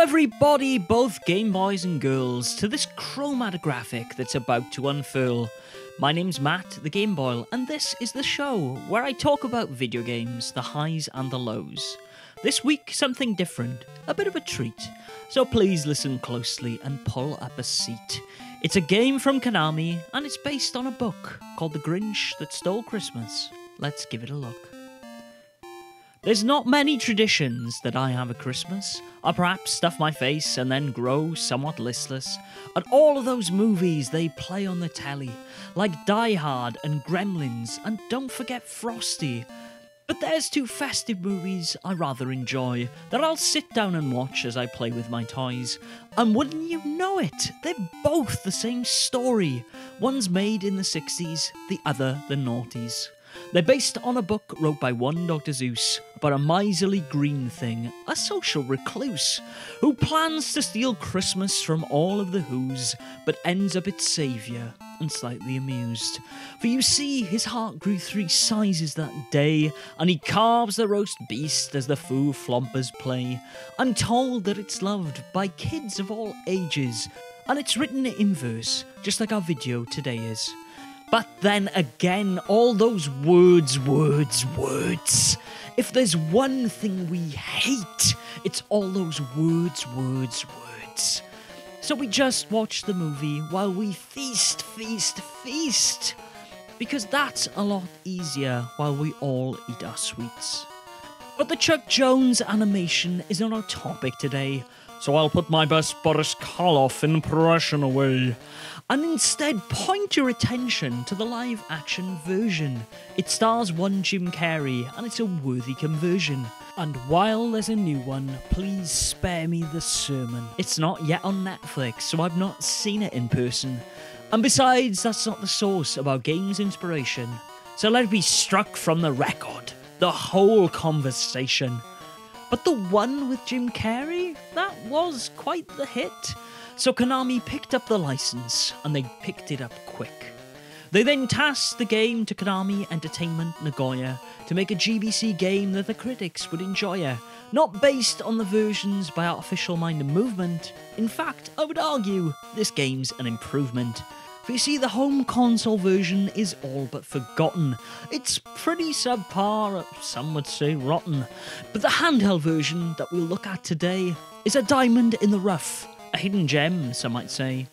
everybody, both Game Boys and girls, to this chromatographic that's about to unfurl. My name's Mat, the Game Boy, and this is the show where I talk about video games, the highs and the lows. This week, something different, a bit of a treat. So please listen closely and pull up a seat. It's a game from Konami, and it's based on a book called The Grinch That Stole Christmas. Let's give it a look. There's not many traditions that I have at Christmas. I perhaps stuff my face and then grow somewhat listless. And all of those movies they play on the telly, like Die Hard and Gremlins, and don't forget Frosty. But there's two festive movies I rather enjoy that I'll sit down and watch as I play with my toys. And wouldn't you know it, they're both the same story. One's made in the 60s, the other the noughties. They're based on a book wrote by one Dr. Seuss about a miserly green thing, a social recluse, who plans to steal Christmas from all of the Who's, but ends up its saviour and slightly amused. For you see, his heart grew three sizes that day, and he carves the roast beast as the foo flompers play. I'm told that it's loved by kids of all ages, and it's written in verse, just like our video today is. But then again, all those words, words, words. If there's one thing we hate, it's all those words, words, words. So we just watch the movie while we feast, feast, feast. Because that's a lot easier while we all eat our sweets. But the Chuck Jones animation is not our topic today, so I'll put my best Boris Karloff impression away and instead point your attention to the live action version. It stars one Jim Carrey and it's a worthy conversion. And while there's a new one, please spare me the sermon. It's not yet on Netflix, so I've not seen it in person. And besides, that's not the source of our game's inspiration. So let it be struck from the record. The whole conversation. But the one with Jim Carrey? That was quite the hit. So Konami picked up the license, and they picked it up quick. They then tasked the game to Konami Entertainment Nagoya to make a GBC game that the critics would enjoy, not based on the versions by Artificial Mind and Movement. In fact, I would argue this game's an improvement. For you see, the home console version is all but forgotten. It's pretty subpar, some would say rotten. But the handheld version that we'll look at today is a diamond in the rough a hidden gem, some might say.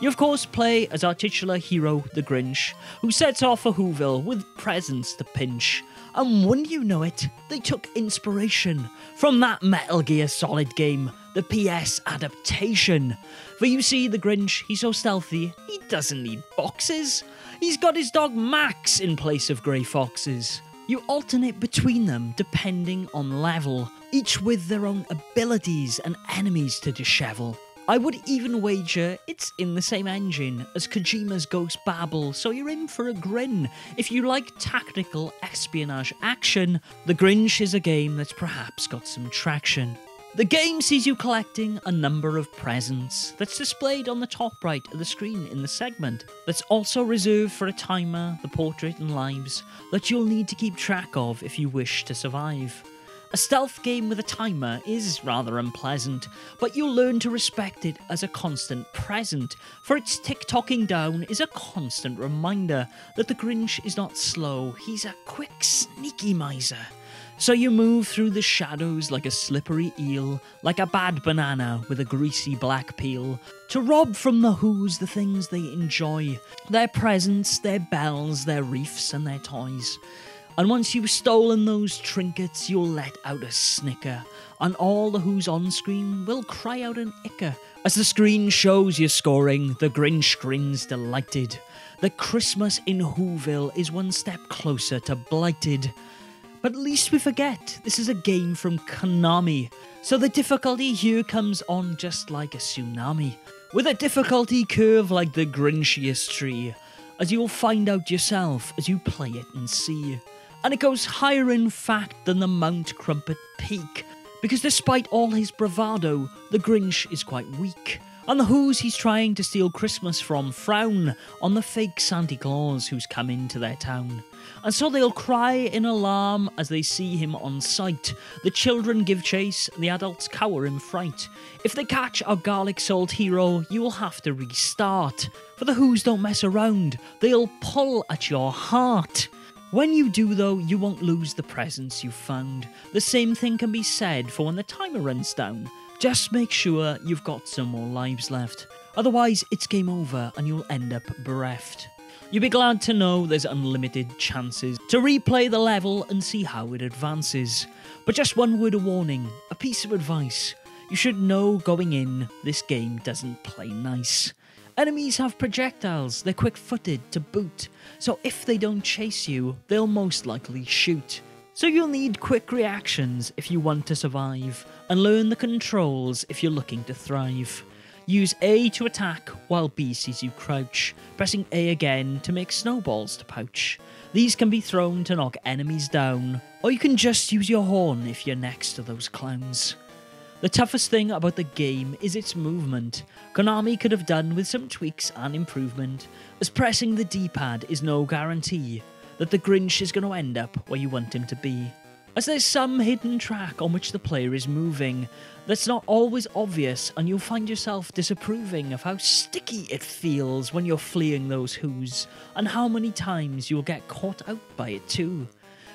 You, of course, play as our titular hero, the Grinch, who sets off for Whoville with presents to pinch. And wouldn't you know it, they took inspiration from that Metal Gear Solid game, the PS adaptation. For you see, the Grinch, he's so stealthy, he doesn't need boxes. He's got his dog Max in place of grey foxes. You alternate between them depending on level, each with their own abilities and enemies to dishevel. I would even wager it's in the same engine as Kojima's Ghost Babel, so you're in for a grin. If you like tactical espionage action, The Grinch is a game that's perhaps got some traction. The game sees you collecting a number of presents that's displayed on the top right of the screen in the segment, that's also reserved for a timer, the portrait, and lives that you'll need to keep track of if you wish to survive. A stealth game with a timer is rather unpleasant, but you'll learn to respect it as a constant present, for its tick-tocking down is a constant reminder that the Grinch is not slow, he's a quick, sneaky miser. So you move through the shadows like a slippery eel, like a bad banana with a greasy black peel, to rob from the Who's the things they enjoy their presents, their bells, their reefs, and their toys. And once you've stolen those trinkets, you'll let out a snicker, and all the Who's on screen will cry out an icker. As the screen shows your scoring, the Grinch grins delighted. The Christmas in Whoville is one step closer to blighted. But least we forget, this is a game from Konami, so the difficulty here comes on just like a tsunami, with a difficulty curve like the Grinchiest tree, as you'll find out yourself as you play it and see and it goes higher in fact than the Mount Crumpit Peak, because despite all his bravado, the Grinch is quite weak. and the Who's he's trying to steal Christmas from frown on the fake Santa Claus who's come into their town. And so they'll cry in alarm as they see him on sight. The children give chase, the adults cower in fright. If they catch our garlic salt hero, you will have to restart. For the Who's don't mess around, they'll pull at your heart. When you do, though, you won't lose the presents you found. The same thing can be said for when the timer runs down. Just make sure you've got some more lives left. Otherwise, it's game over and you'll end up bereft. You'll be glad to know there's unlimited chances to replay the level and see how it advances. But just one word of warning, a piece of advice. You should know going in, this game doesn't play nice. Enemies have projectiles, they're quick footed to boot, so if they don't chase you, they'll most likely shoot. So you'll need quick reactions if you want to survive, and learn the controls if you're looking to thrive. Use A to attack while B sees you crouch, pressing A again to make snowballs to pouch. These can be thrown to knock enemies down, or you can just use your horn if you're next to those clowns. The toughest thing about the game is its movement. Konami could have done with some tweaks and improvement, as pressing the D-pad is no guarantee that the Grinch is going to end up where you want him to be. As there's some hidden track on which the player is moving that's not always obvious, and you'll find yourself disapproving of how sticky it feels when you're fleeing those who's, and how many times you'll get caught out by it too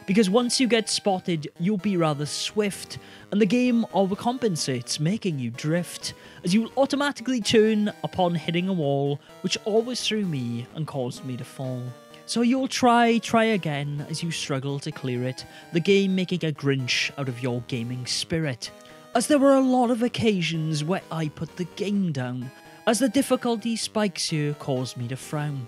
because once you get spotted, you'll be rather swift, and the game overcompensates, making you drift, as you will automatically turn upon hitting a wall, which always threw me and caused me to fall. So you'll try, try again as you struggle to clear it, the game making a Grinch out of your gaming spirit. As there were a lot of occasions where I put the game down, as the difficulty spikes here caused me to frown.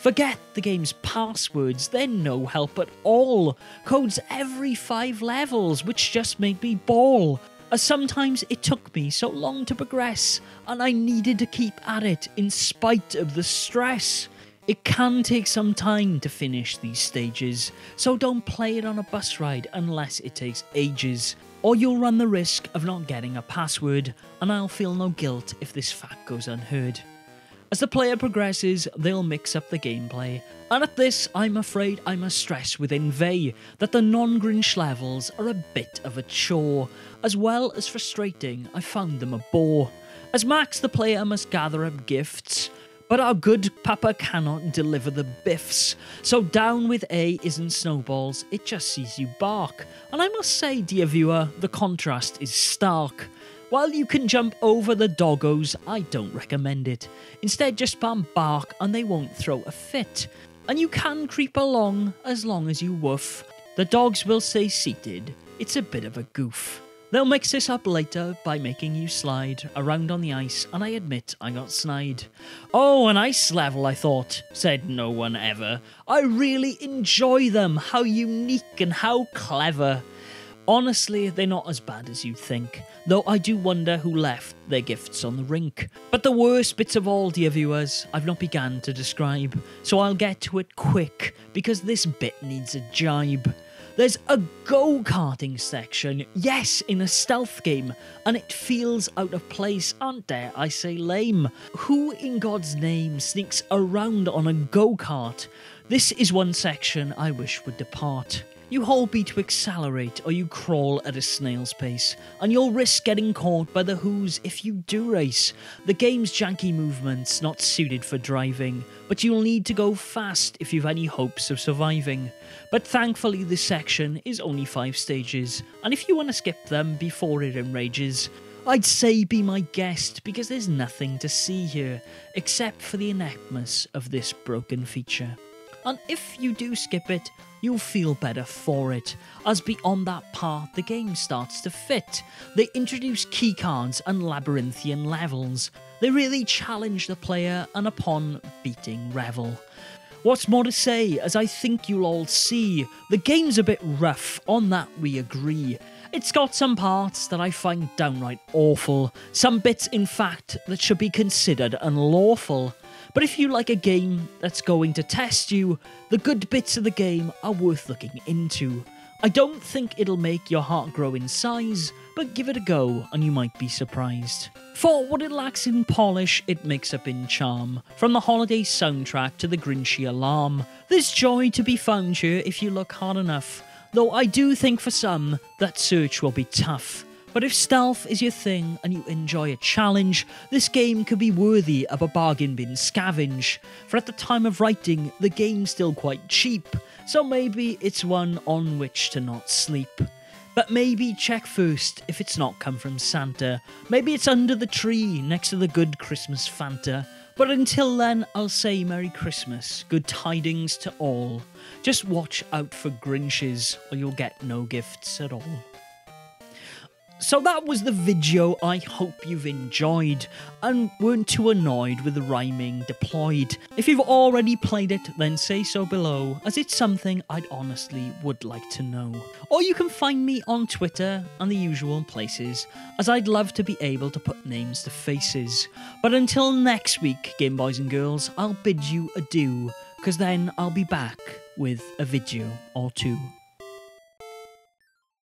Forget the game's passwords, they're no help at all. Codes every five levels, which just made me bawl. As sometimes it took me so long to progress, and I needed to keep at it in spite of the stress. It can take some time to finish these stages, so don't play it on a bus ride unless it takes ages, or you'll run the risk of not getting a password, and I'll feel no guilt if this fact goes unheard. As the player progresses, they'll mix up the gameplay, and at this, I'm afraid I must stress with envy that the non Grinch levels are a bit of a chore. As well as frustrating, I found them a bore. As Max, the player must gather up gifts, but our good Papa cannot deliver the biffs. So down with A isn't snowballs, it just sees you bark. And I must say, dear viewer, the contrast is stark. While you can jump over the doggos, I don't recommend it. Instead, just spam bark and they won't throw a fit. And you can creep along as long as you woof. The dogs will stay seated. It's a bit of a goof. They'll mix this up later by making you slide around on the ice, and I admit I got snide. Oh, an ice level, I thought, said no one ever. I really enjoy them, how unique and how clever. Honestly, they're not as bad as you'd think, though I do wonder who left their gifts on the rink. But the worst bits of all, dear viewers, I've not begun to describe, so I'll get to it quick, because this bit needs a jibe. There's a go karting section, yes, in a stealth game, and it feels out of place and dare I say lame. Who in God's name sneaks around on a go kart? This is one section I wish would depart. You hold B to accelerate or you crawl at a snail's pace, and you'll risk getting caught by the Who's if you do race. The game's janky movements not suited for driving, but you'll need to go fast if you've any hopes of surviving. But thankfully this section is only 5 stages, and if you want to skip them before it enrages, I'd say be my guest because there's nothing to see here except for the ineptness of this broken feature. And if you do skip it, you'll feel better for it, as beyond that part the game starts to fit. They introduce keycards and labyrinthian levels. They really challenge the player and upon beating Revel. What's more to say, as I think you'll all see, the game's a bit rough, on that we agree. It's got some parts that I find downright awful, some bits in fact that should be considered unlawful. But if you like a game that's going to test you, the good bits of the game are worth looking into. I don't think it'll make your heart grow in size, but give it a go and you might be surprised. For what it lacks in polish, it makes up in charm. From the holiday soundtrack to the Grinchy alarm, there's joy to be found here if you look hard enough. Though I do think for some, that search will be tough. But if stealth is your thing and you enjoy a challenge, this game could be worthy of a bargain bin scavenge. For at the time of writing, the game's still quite cheap, so maybe it's one on which to not sleep. But maybe check first if it's not come from Santa. Maybe it's under the tree next to the good Christmas Fanta. But until then, I'll say Merry Christmas, good tidings to all. Just watch out for Grinches, or you'll get no gifts at all. So that was the video, I hope you've enjoyed and weren't too annoyed with the rhyming deployed. If you've already played it, then say so below, as it's something I'd honestly would like to know. Or you can find me on Twitter and the usual places, as I'd love to be able to put names to faces. But until next week, Game Boys and Girls, I'll bid you adieu, because then I'll be back with a video or two.